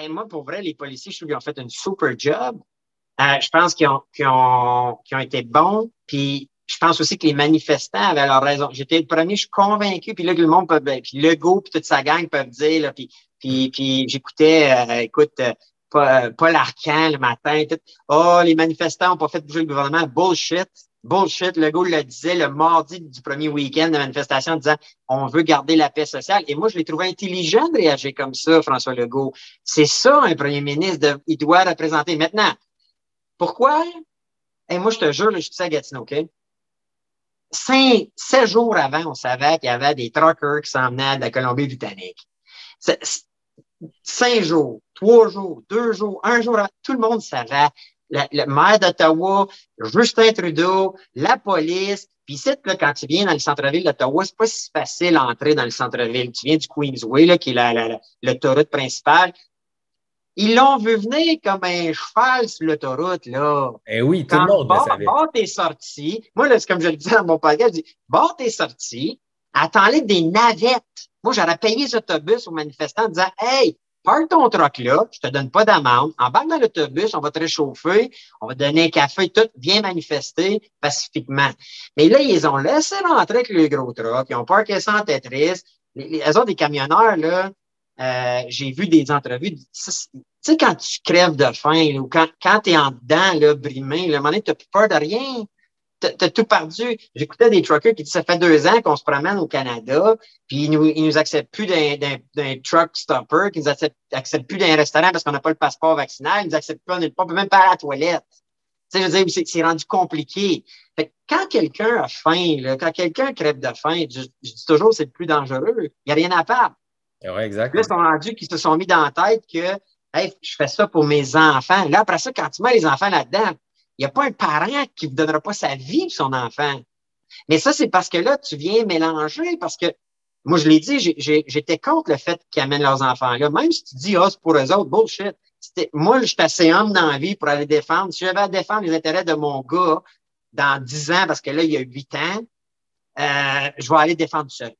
Et moi, pour vrai, les policiers, je trouve qu'ils ont fait un super job. Euh, je pense qu'ils ont, qu'ils ont, qu'ils ont été bons. Puis je pense aussi que les manifestants avaient leur raison. J'étais le premier, je suis convaincu, puis là, que le monde peut, ben, puis Legault puis toute sa gang peuvent dire, là, puis, puis, puis j'écoutais, euh, écoute, euh, Paul Arcan le matin, tout, oh, les manifestants n'ont pas fait bouger le gouvernement. Bullshit. Bullshit. Legault le disait le mardi du premier week-end de manifestation en disant on veut garder la paix sociale. Et moi, je l'ai trouvé intelligent de réagir comme ça, François Legault. C'est ça, un premier ministre, il doit représenter. Maintenant, pourquoi? Et moi, je te jure, je suis à Gatineau, OK? cinq, sept jours avant, on savait qu'il y avait des truckers qui s'emmenaient de la Colombie-Britannique. Cinq jours, trois jours, deux jours, un jour avant, tout le monde savait. Le, maire d'Ottawa, Justin Trudeau, la police, puis ici, là, quand tu viens dans le centre-ville d'Ottawa, c'est pas si facile d'entrer dans le centre-ville. Tu viens du Queensway, là, qui est l'autoroute principale. Ils l'ont vu venir comme un cheval sur l'autoroute, là. Eh oui, tout le monde le savait. Bart est sorti. Moi, là, c'est comme je le disais dans mon podcast, je dis, Bart est sorti, attendez des navettes. Moi, j'aurais payé les autobus aux manifestants en disant, hey, pars ton truck là, je te donne pas d'amende, embarque dans l'autobus, on va te réchauffer, on va te donner un café, tout, bien manifester pacifiquement. Mais là, ils ont laissé rentrer avec le gros truck, ils ont parqué sans Tetris. Les, les, les autres, des camionneurs, là, euh, j'ai vu des entrevues. Tu sais, quand tu crèves de faim, ou quand, quand tu es en dedans, là, brimé, là, à un moment donné, tu plus peur de rien. Tu as, tout perdu. J'écoutais des truckers qui disaient ça fait deux ans qu'on se promène au Canada, puis ils nous, ils nous acceptent plus d'un truck stopper, qu'ils nous acceptent, acceptent plus d'un restaurant parce qu'on n'a pas le passeport vaccinal, ils nous acceptent pas, on n'est pas même pas à la toilette. Tu sais, je veux dire, c'est rendu compliqué. Fait quand quelqu'un a faim, là, quand quelqu'un crève de faim, je, je dis toujours c'est le plus dangereux. Il n'y a rien à perdre. Ouais, exact. Là, ils sont rendus qu'ils se sont mis dans la tête que hey, je fais ça pour mes enfants. Là, après ça, quand tu mets les enfants là-dedans, n'y a pas un parent qui ne donnera pas sa vie pour son enfant. Mais ça, c'est parce que là, tu viens mélanger, parce que moi, je l'ai dit, j'étais contre le fait qu'ils amènent leurs enfants là. Même si tu dis, ah, oh, c'est pour eux autres, bullshit. Moi, je suis assez homme dans la vie pour aller défendre. Si j'avais à défendre les intérêts de mon gars dans 10 ans, parce que là, il y a 8 ans, euh, je vais aller défendre seul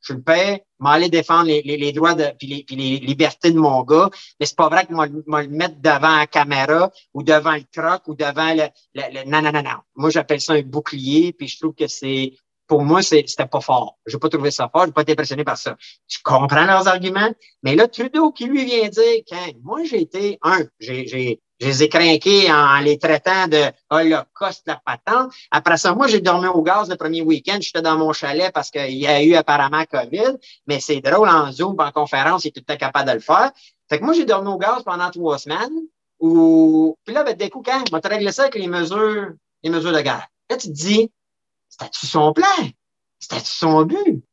je le paie, m'aller défendre les, les, les, droits de, les, les libertés de mon gars, mais c'est pas vrai que moi le mettre devant la caméra ou devant le truck ou devant le, le, non, non, non, non. Moi, j'appelle ça un bouclier, puis je trouve que c'est, pour moi, c'était pas fort. Je n'ai pas trouvé ça fort, je n'ai pas été impressionné par ça. Je comprends leurs arguments, mais là, Trudeau qui lui vient dire, quand moi, j'ai été, un, j'ai je les ai en les traitant de holocauste la patente. Après ça, moi, j'ai dormi au gaz le premier week-end. J'étais dans mon chalet parce qu'il y a eu apparemment COVID. Mais c'est drôle en Zoom, en conférence, il était capable de le faire. Fait que moi, j'ai dormi au gaz pendant trois semaines. Ou... Puis là, ben, des coups, quand je te réglé ça avec les mesures, les mesures de guerre. Là, tu te dis, c'était-tu son plan? C'était-tu son but?